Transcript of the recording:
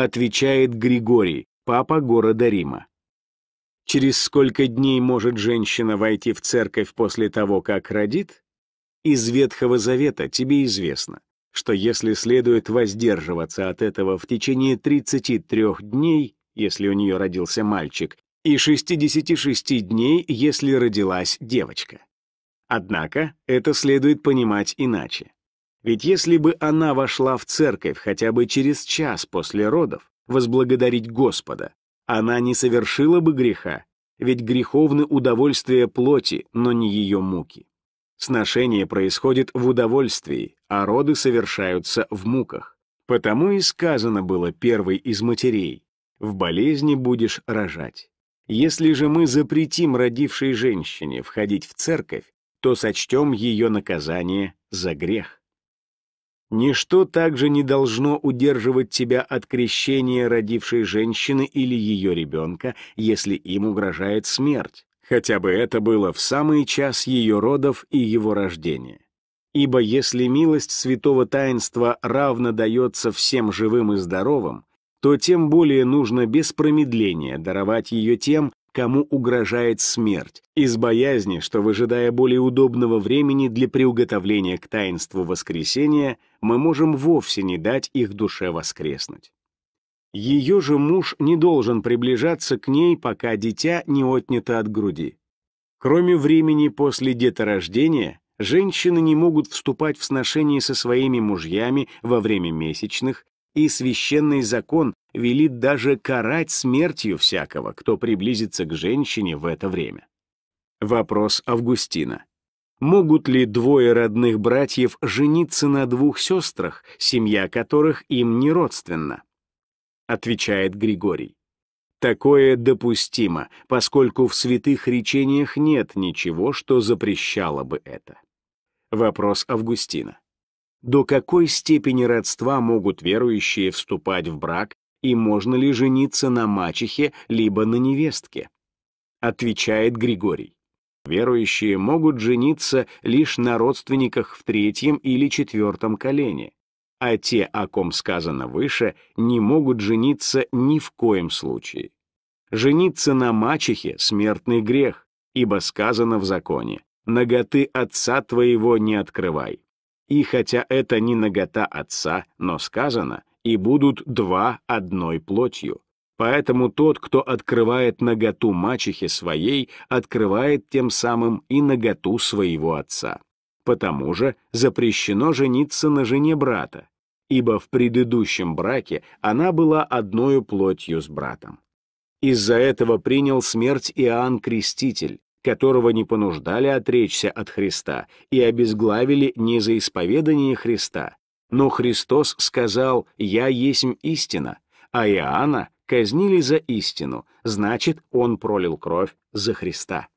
Отвечает Григорий, папа города Рима. Через сколько дней может женщина войти в церковь после того, как родит? Из Ветхого Завета тебе известно, что если следует воздерживаться от этого в течение 33 дней, если у нее родился мальчик, и 66 дней, если родилась девочка. Однако это следует понимать иначе. Ведь если бы она вошла в церковь хотя бы через час после родов, возблагодарить Господа, она не совершила бы греха, ведь греховны удовольствие плоти, но не ее муки. Сношение происходит в удовольствии, а роды совершаются в муках. Потому и сказано было первой из матерей, «В болезни будешь рожать». Если же мы запретим родившей женщине входить в церковь, то сочтем ее наказание за грех. Ничто также не должно удерживать тебя от крещения родившей женщины или ее ребенка, если им угрожает смерть, хотя бы это было в самый час ее родов и его рождения. Ибо если милость святого таинства равно дается всем живым и здоровым, то тем более нужно без промедления даровать ее тем, кому угрожает смерть, из боязни, что, выжидая более удобного времени для приуготовления к таинству воскресения, мы можем вовсе не дать их душе воскреснуть. Ее же муж не должен приближаться к ней, пока дитя не отнято от груди. Кроме времени после деторождения, женщины не могут вступать в сношение со своими мужьями во время месячных и священный закон велит даже карать смертью всякого, кто приблизится к женщине в это время. Вопрос Августина. Могут ли двое родных братьев жениться на двух сестрах, семья которых им не родственна? Отвечает Григорий. Такое допустимо, поскольку в святых речениях нет ничего, что запрещало бы это. Вопрос Августина. До какой степени родства могут верующие вступать в брак и можно ли жениться на мачехе либо на невестке? Отвечает Григорий. Верующие могут жениться лишь на родственниках в третьем или четвертом колене, а те, о ком сказано выше, не могут жениться ни в коем случае. Жениться на мачехе — смертный грех, ибо сказано в законе «наготы отца твоего не открывай». И хотя это не нагота отца, но сказано, и будут два одной плотью. Поэтому тот, кто открывает наготу мачехи своей, открывает тем самым и наготу своего отца. Потому же запрещено жениться на жене брата, ибо в предыдущем браке она была одною плотью с братом. Из-за этого принял смерть Иоанн Креститель, которого не понуждали отречься от Христа и обезглавили не за исповедание Христа, но Христос сказал «Я есмь истина», а Иоанна казнили за истину, значит, он пролил кровь за Христа.